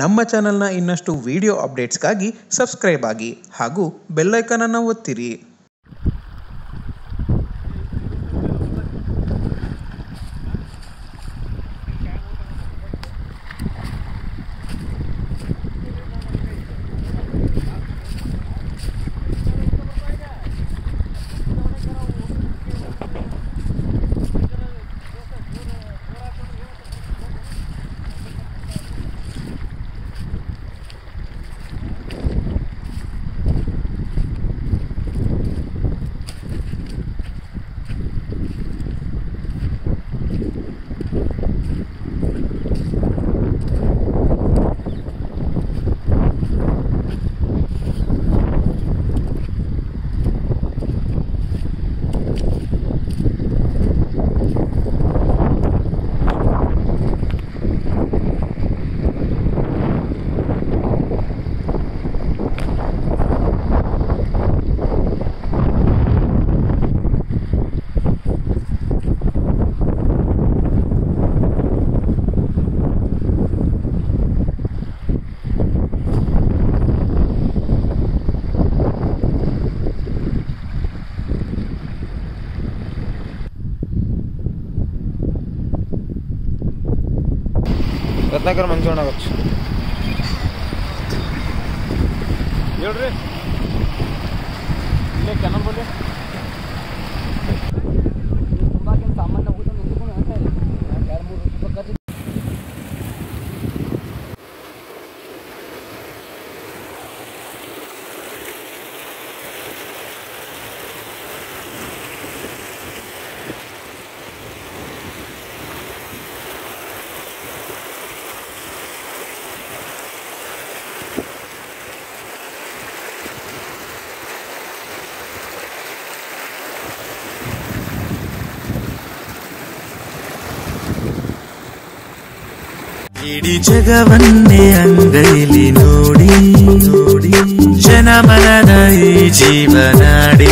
ನಮ್ಮ ಚಾನಲ್ನ ಇನ್ನಷ್ಟು ವಿಡಿಯೋ ಅಪ್ಡೇಟ್ಸ್ಗಾಗಿ ಸಬ್ಸ್ಕ್ರೈಬ್ ಆಗಿ ಹಾಗೂ ಬೆಲ್ಲೈಕನನ್ನು ಒತ್ತಿರಿ. ರತ್ನಾಕರ್ ಮಂಜೋಣ ಹೇಳ್ರಿ. ಇಲ್ಲೇ ಕೆನಂಬಲ್ಲಿ ಇಡೀ ಜಗವನ್ನೇ ಅಂಗೈಲಿ ನೋಡಿ ನೋಡಿ ಜನಮನದ ಈ ಜೀವನಾಡಿ